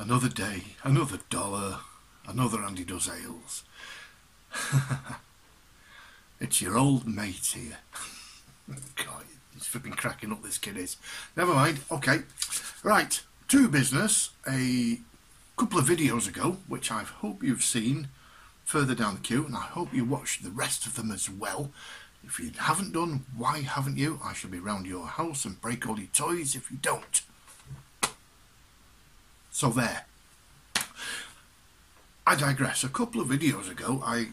Another day, another dollar, another Andy Does Ales. it's your old mate here. God, he's flipping cracking up, this kid is. Never mind, okay. Right, to business. A couple of videos ago, which I hope you've seen further down the queue, and I hope you watched the rest of them as well. If you haven't done, why haven't you? I shall be round your house and break all your toys if you don't. So there. I digress. A couple of videos ago, I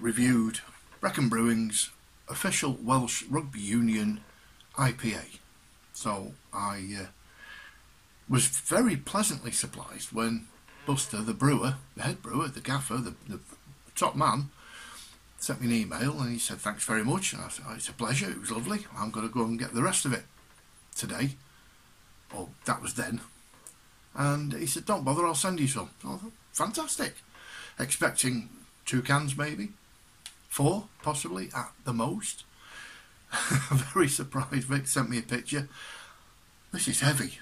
reviewed Brecon Brewing's official Welsh Rugby Union IPA. So I uh, was very pleasantly surprised when Buster, the brewer, the head brewer, the gaffer, the, the top man, sent me an email and he said, Thanks very much. And I said, oh, It's a pleasure. It was lovely. I'm going to go and get the rest of it today. Or that was then. And he said, Don't bother, I'll send you some. Oh, fantastic. Expecting two cans, maybe four, possibly at the most. very surprised. Vic sent me a picture. This is heavy.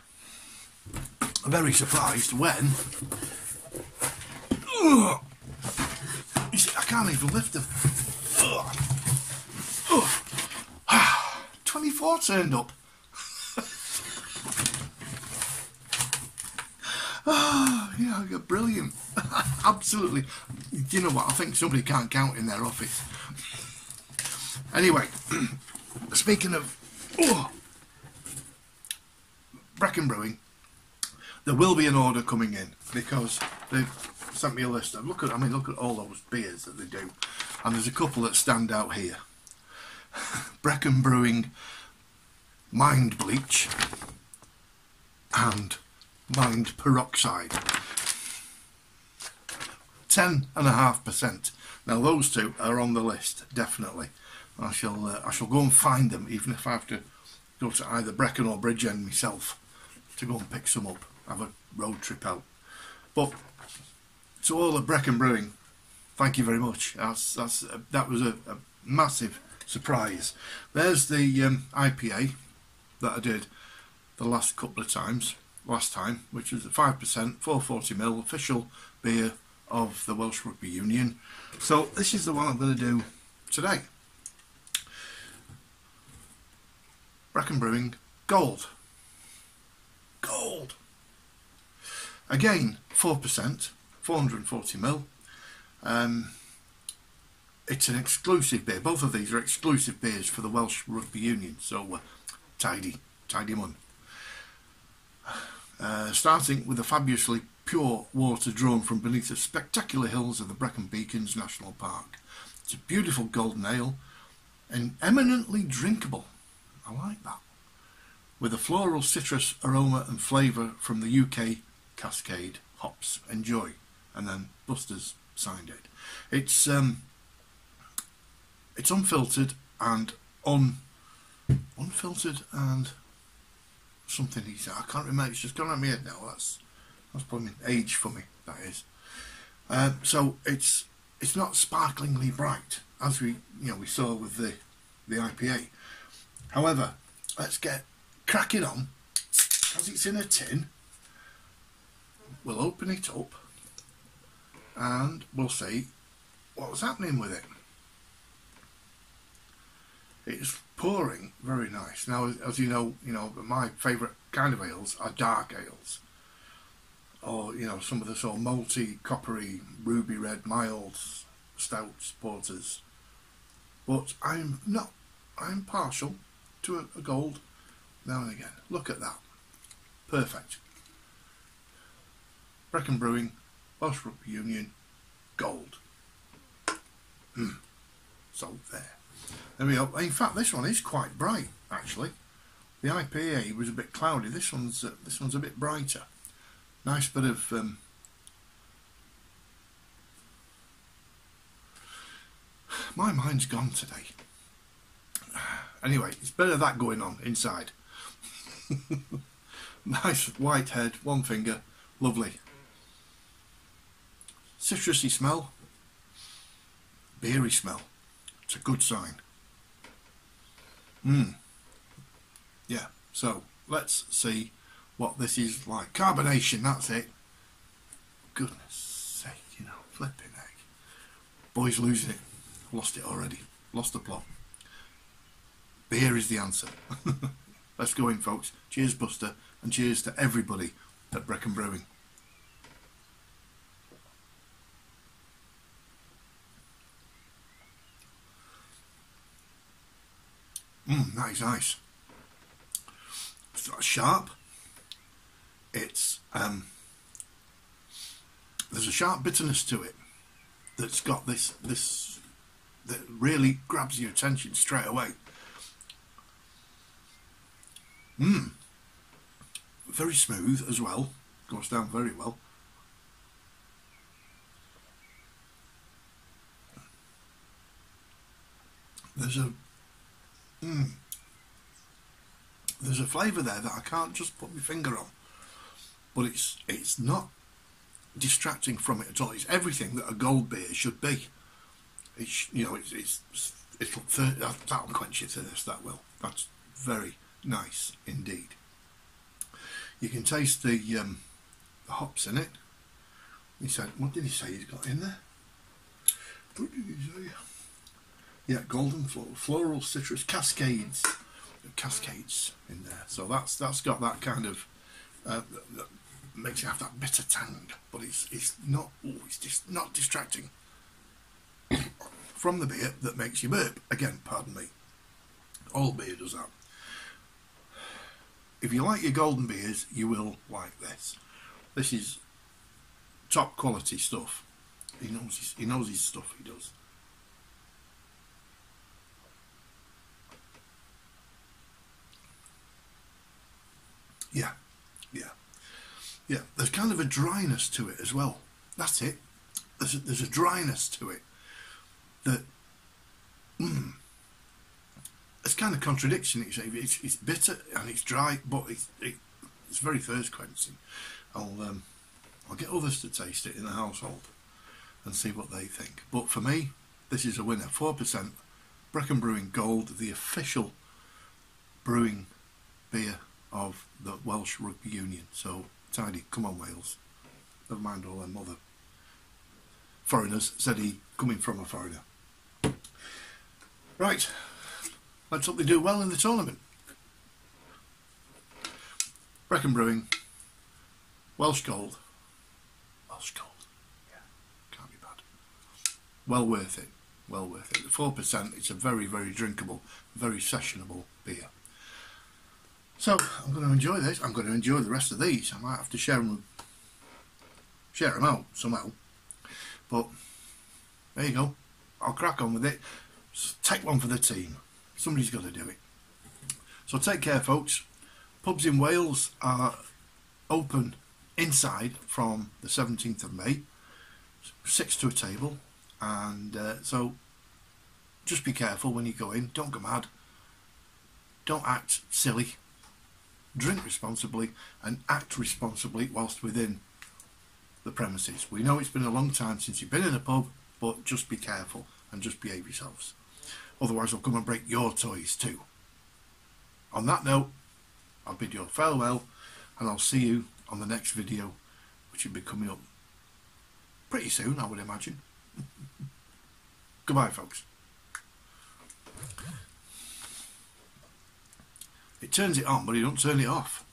Very surprised when. Ugh, see, I can't even lift them. 24 turned up. Oh, yeah, you're brilliant. Absolutely. You know what? I think somebody can't count in their office. Anyway, speaking of oh, Brecon Brewing, there will be an order coming in because they've sent me a list. Of, look at, I mean, look at all those beers that they do, and there's a couple that stand out here. Brecon Brewing Mind Bleach and Mind Peroxide. Ten and a half percent. Now those two are on the list, definitely. I shall uh, I shall go and find them, even if I have to go to either Brecon or Bridgend myself to go and pick some up. Have a road trip out. But to all of Brecon Brewing, thank you very much. That's that's uh, that was a, a, massive surprise. There's the um, IPA that I did the last couple of times. Last time, which was five percent, 440 ml official beer of the Welsh Rugby Union. So this is the one I'm going to do today. Brecon Brewing Gold. Gold. Again, 4%, 440 mil. Um, it's an exclusive beer. Both of these are exclusive beers for the Welsh Rugby Union. So uh, tidy, tidy one. Uh, starting with a fabulously pure water drawn from beneath the spectacular hills of the Brecon Beacons National Park. It's a beautiful golden ale and eminently drinkable. I like that. With a floral citrus aroma and flavour from the UK Cascade hops. Enjoy. And then Buster's signed it. It's um, it's unfiltered and un unfiltered and something he said. I can't remember. It's just gone out my head now. That's that's probably age for me. That is. Uh, so it's it's not sparklingly bright as we you know we saw with the the IPA. However, let's get cracking on because it's in a tin we'll open it up and we'll see what's happening with it. It's pouring very nice. Now, as you know, you know my favourite kind of ales are dark ales, or you know some of the sort of malty, coppery, ruby red, mild stouts, porters. But I'm not. I'm partial to a, a gold now and again. Look at that. Perfect. Brecon Brewing, Welsh Union, gold. Mm. So there. There we go. In fact, this one is quite bright, actually. The IPA was a bit cloudy. This one's uh, this one's a bit brighter. Nice bit of um, my mind's gone today. Anyway, it's better that going on inside. nice white head, one finger, lovely citrusy smell, beery smell. It's a good sign. Mmm. Yeah, so let's see what this is like. Carbonation, that's it. Goodness sake, you know, flipping egg. Boys losing it. Lost it already. Lost the plot. Beer is the answer. Let's go in, folks. Cheers, Buster, and cheers to everybody at Brecon Brewing. Mmm, that is nice. It's sharp. It's um, there's a sharp bitterness to it that's got this this that really grabs your attention straight away. Mmm. Very smooth as well. Goes down very well. There's a mm, there's a flavour there that I can't just put my finger on. But it's it's not distracting from it at all. It's everything that a gold beer should be. It's you know it's, it's it'll that'll quench your thirst. That will. That's very nice indeed. You can taste the um, the hops in it. He said, what did he say he's got in there? What did he say? Yeah, golden floral, floral citrus cascades, cascades in there. So that's that's got that kind of uh, makes you have that bitter tang, but it's it's not oh, it's just not distracting from the beer that makes you burp. Again, pardon me. All beer does that. If you like your golden beers, you will like this. This is top quality stuff. He knows his, he knows his stuff. He does. Yeah, yeah, yeah. There's kind of a dryness to it as well. That's it. There's a, there's a dryness to it that mm, it's kind of contradiction. It's, it's, it's bitter and it's dry, but it's it, it's very thirst quenching. I'll um, I'll get others to taste it in the household and see what they think. But for me, this is a winner. Four percent. Brecon Brewing Gold, the official brewing beer of the Welsh Rugby Union. So, tidy, come on Wales. Never mind all them other foreigners, said he, coming from a foreigner. Right, let's hope they do well in the tournament. Brecon Brewing, Welsh Gold. Welsh Gold, yeah, can't be bad. Well worth it, well worth it. 4%, it's a very, very drinkable, very sessionable beer. So I'm going to enjoy this. I'm going to enjoy the rest of these. I might have to share them, share them out somehow. But there you go. I'll crack on with it. take one for the team. Somebody's got to do it. So take care, folks. Pubs in Wales are open inside from the 17th of May, six to a table, and uh, so just be careful when you go in. Don't go mad. Don't act silly drink responsibly and act responsibly whilst within the premises. We know it's been a long time since you've been in a pub, but just be careful and just behave yourselves. Otherwise, I'll come and break your toys too. On that note, I'll bid you farewell and I'll see you on the next video, which will be coming up pretty soon, I would imagine. Goodbye, folks. It turns it on, but it don't turn it off.